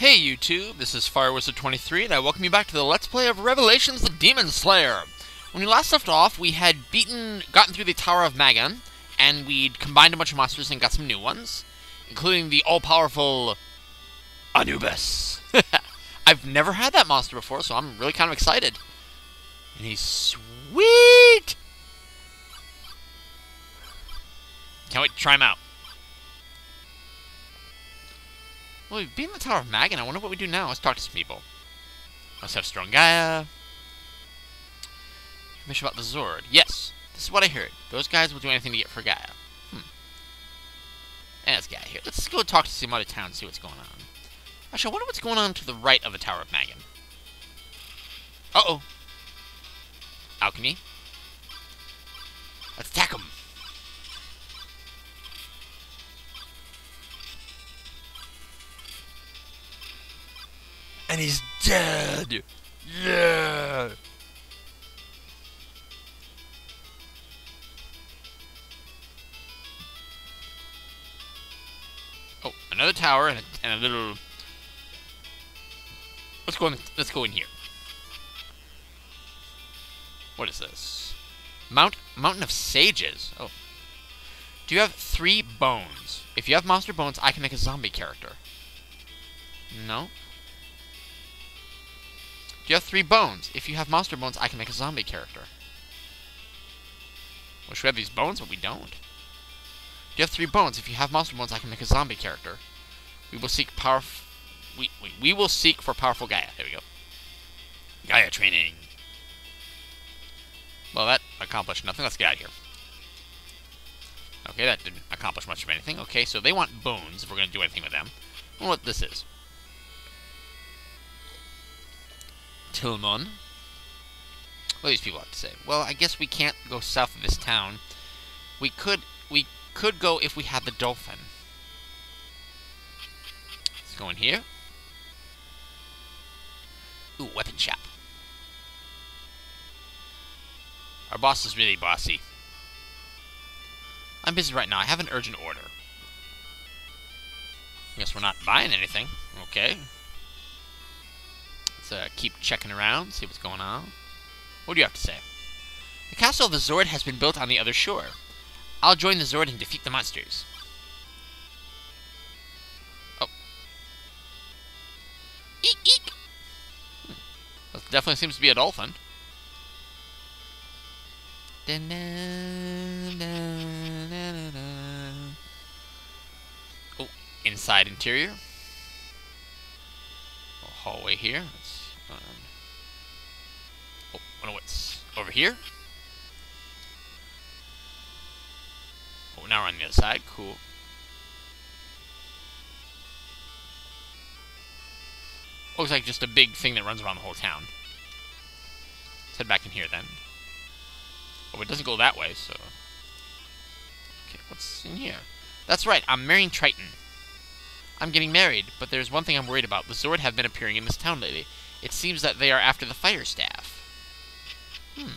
Hey YouTube, this is FireWizard23 and I welcome you back to the Let's Play of Revelations the Demon Slayer. When we last left off, we had beaten, gotten through the Tower of Magan, and we'd combined a bunch of monsters and got some new ones, including the all-powerful Anubis. I've never had that monster before, so I'm really kind of excited. And he's sweet! Can't wait to try him out. Well, we've been in the Tower of Magan. I wonder what we do now. Let's talk to some people. Let's have strong Gaia. Information about the Zord. Yes, this is what I heard. Those guys will do anything to get for Gaia. Hmm. And it's Gaia here. Let's go talk to some other towns and see what's going on. Actually, I wonder what's going on to the right of the Tower of Magan. Uh-oh. Alchemy. Let's attack them. And he's dead. Yeah. Oh, another tower and a, and a little. Let's go in. Let's go in here. What is this? Mount Mountain of Sages. Oh. Do you have three bones? If you have monster bones, I can make a zombie character. No. You have three bones? If you have monster bones, I can make a zombie character. Wish we had these bones, but we don't. Do you have three bones? If you have monster bones, I can make a zombie character. We will seek power. We, we we will seek for powerful Gaia. There we go. Gaia training. Well, that accomplished nothing. Let's get out of here. Okay, that didn't accomplish much of anything. Okay, so they want bones if we're going to do anything with them. I what this is. Tilmon. What do these people have to say? Well, I guess we can't go south of this town. We could we could go if we had the dolphin. Let's go in here. Ooh, weapon shop. Our boss is really bossy. I'm busy right now. I have an urgent order. I guess we're not buying anything. Okay. Uh, keep checking around, see what's going on. What do you have to say? The castle of the Zord has been built on the other shore. I'll join the Zord and defeat the monsters. Oh. Eek, eek! Hmm. That definitely seems to be a dolphin. Oh, inside interior. Hallway here. Oh, what's over here. Oh, now we're on the other side. Cool. Looks like just a big thing that runs around the whole town. Let's head back in here then. Oh, it doesn't go that way, so... Okay, what's in here? That's right, I'm marrying Triton. I'm getting married, but there's one thing I'm worried about. The Zord have been appearing in this town lately. It seems that they are after the Fire Staff. Hmm.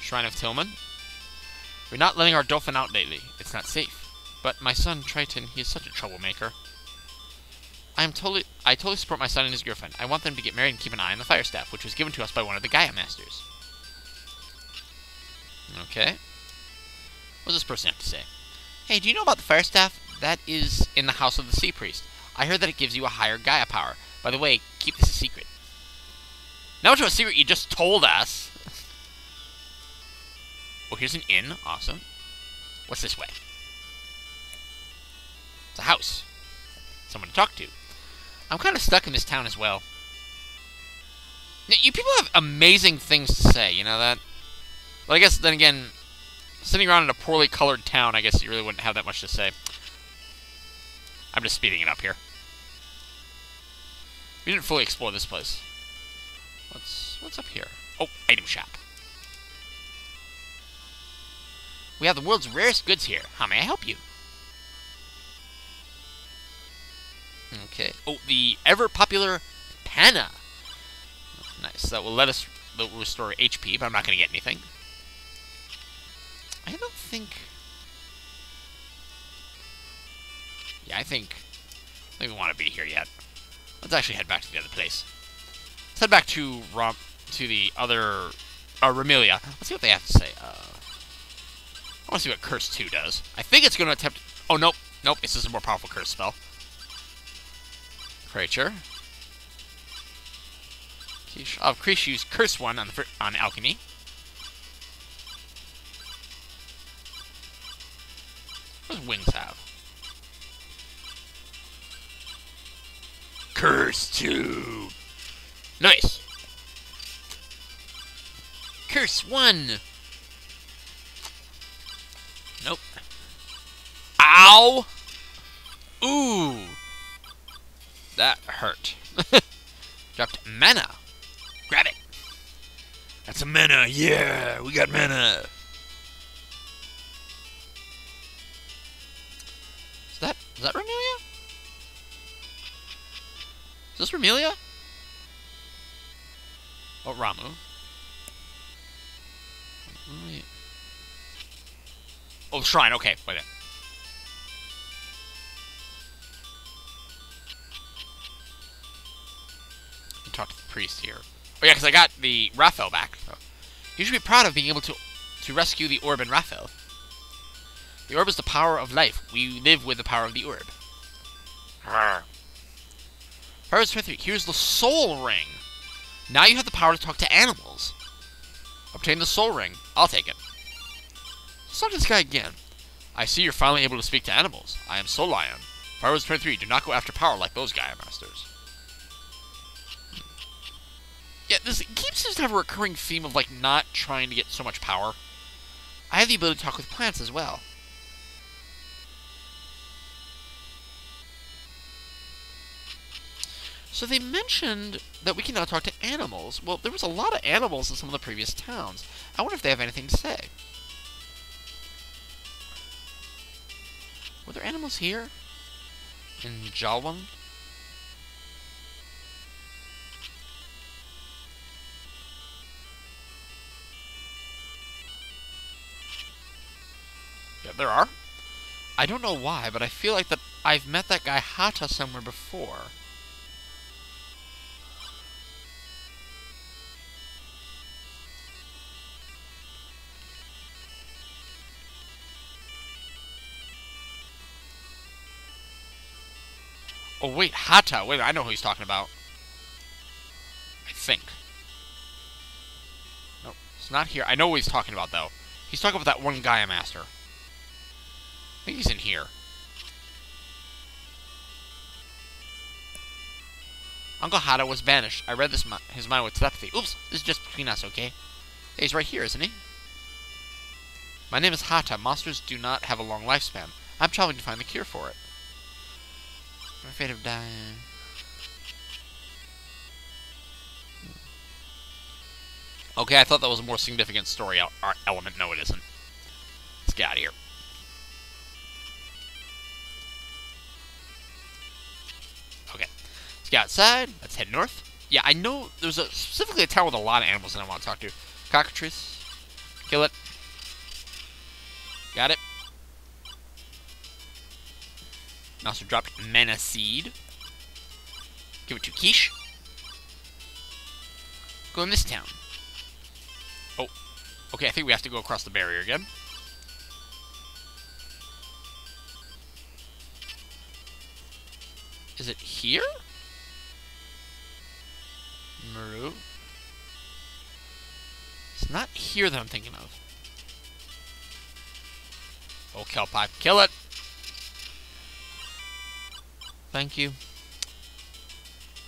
Shrine of Tilmon. We're not letting our dolphin out lately. It's not safe. But my son, Triton, he is such a troublemaker. I am totally I totally support my son and his girlfriend. I want them to get married and keep an eye on the fire staff, which was given to us by one of the Gaia Masters. Okay. What does this person have to say? Hey, do you know about the fire staff? That is in the house of the sea priest. I heard that it gives you a higher Gaia power. By the way, keep this a secret. Much of a secret you just told us. oh, here's an inn. Awesome. What's this way? It's a house. Someone to talk to. I'm kind of stuck in this town as well. You people have amazing things to say, you know that? Well, I guess, then again, sitting around in a poorly colored town, I guess you really wouldn't have that much to say. I'm just speeding it up here. We didn't fully explore this place. What's what's up here? Oh, item shop. We have the world's rarest goods here. How may I help you? Okay. Oh, the ever popular Panna. Nice. That will let us restore HP, but I'm not going to get anything. I don't think... Yeah, I think, I think we want to be here yet. Let's actually head back to the other place. Let's head back to Rom to the other uh, Remelia. Let's see what they have to say. Uh, I want to see what Curse 2 does. I think it's going to attempt... Oh, nope. Nope, this is a more powerful Curse spell. Creature. I'll Krish use Curse 1 on, the, on Alchemy. What does Wings have? Curse 2! Nice! Curse 1! Nope. Ow! Ooh! That hurt. Dropped mana. Grab it. That's a mana. Yeah, we got mana. Is that is that Remelia? Is this Remelia? Oh, Ramuh. Oh, shrine. Okay, wait a minute. Talk to the priest here. Oh yeah, because I got the Raphael back. So. You should be proud of being able to to rescue the orb and Raphael. The orb is the power of life. We live with the power of the orb. Pirates 23, here's the Sol Ring. Now you have the power to talk to animals. Obtain the Sol Ring. I'll take it. Let's talk to this guy again. I see you're finally able to speak to animals. I am Soul Lion. Pirates 23, do not go after power like those Gaia Masters. Yeah, this keeps seems to have a recurring theme of, like, not trying to get so much power. I have the ability to talk with plants as well. So they mentioned that we can now talk to animals. Well, there was a lot of animals in some of the previous towns. I wonder if they have anything to say. Were there animals here? In Jalwan? Yeah, there are. I don't know why, but I feel like that I've met that guy Hata somewhere before. Oh, wait, Hata. Wait, I know who he's talking about. I think. Nope, it's not here. I know what he's talking about, though. He's talking about that one Gaia Master. I think he's in here. Uncle Hata was banished. I read this his mind with telepathy. Oops, this is just between us, okay? Hey, he's right here, isn't he? My name is Hata. Monsters do not have a long lifespan. I'm traveling to find the cure for it. I'm afraid of dying. Okay, I thought that was a more significant story uh, element. No, it isn't. Let's get out of here. Okay. Let's get outside. Let's head north. Yeah, I know there's a specifically a town with a lot of animals that I want to talk to. Cockatrice. Kill it. Got it. Also dropped Mana Seed. Give it to Quiche. Go in this town. Oh. Okay, I think we have to go across the barrier again. Is it here? Meru? It's not here that I'm thinking of. Oh, Kelpipe, kill it! Thank you.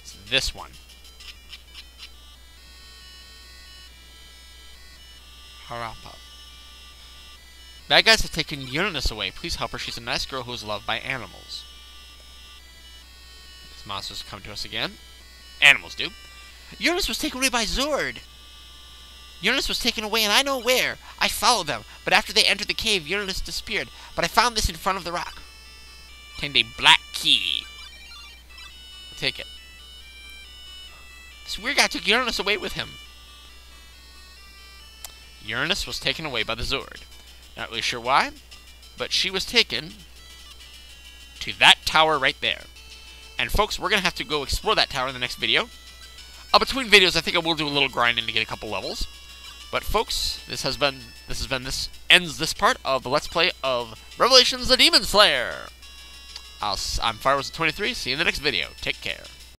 It's this one. Harappa. Bad guys have taken Uranus away. Please help her. She's a nice girl who is loved by animals. Monsters come to us again. Animals do. Uranus was taken away by Zord. Uranus was taken away and I know where. I followed them, but after they entered the cave, Uranus disappeared. But I found this in front of the rock. Obtained a black key. I'll take it. This weird guy took Uranus away with him. Uranus was taken away by the Zord. Not really sure why, but she was taken to that tower right there. And folks, we're going to have to go explore that tower in the next video. Uh, between videos, I think I will do a little grinding to get a couple levels. But folks, this has been this has been this ends this part of the Let's Play of Revelations the Demon Slayer. I'll, I'm Firewizard23. See you in the next video. Take care.